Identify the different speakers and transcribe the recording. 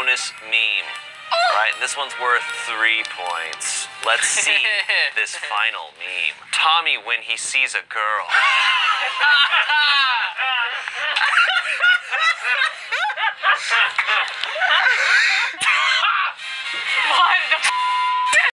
Speaker 1: bonus meme. All right, this one's worth three points. Let's see this final meme. Tommy when he sees a girl. what the